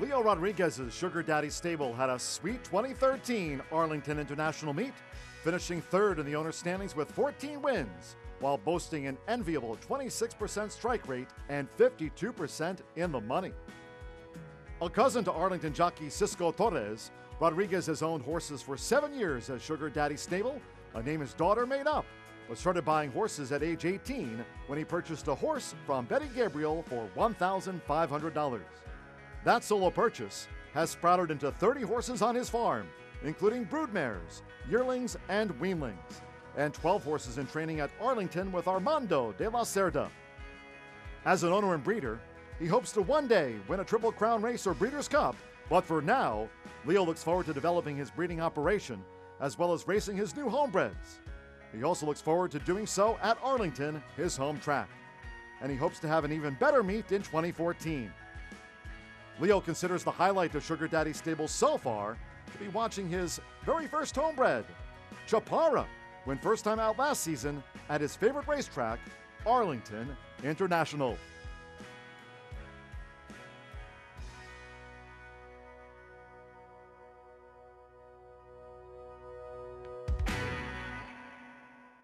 Leo Rodriguez's Sugar Daddy stable had a sweet 2013 Arlington International meet, finishing third in the owner standings with 14 wins, while boasting an enviable 26% strike rate and 52% in the money. A cousin to Arlington jockey Cisco Torres, Rodriguez has owned horses for seven years at Sugar Daddy Stable, a name his daughter made up, but started buying horses at age 18 when he purchased a horse from Betty Gabriel for $1,500. That solo purchase has sprouted into 30 horses on his farm, including broodmares, yearlings, and weanlings, and 12 horses in training at Arlington with Armando de la Cerda. As an owner and breeder, he hopes to one day win a Triple Crown race or Breeders' Cup, but for now, Leo looks forward to developing his breeding operation as well as racing his new homebreds. He also looks forward to doing so at Arlington, his home track. And he hopes to have an even better meet in 2014. Leo considers the highlight of Sugar Daddy Stable so far to be watching his very first homebred, Chaparra, win first time out last season at his favorite racetrack, Arlington International.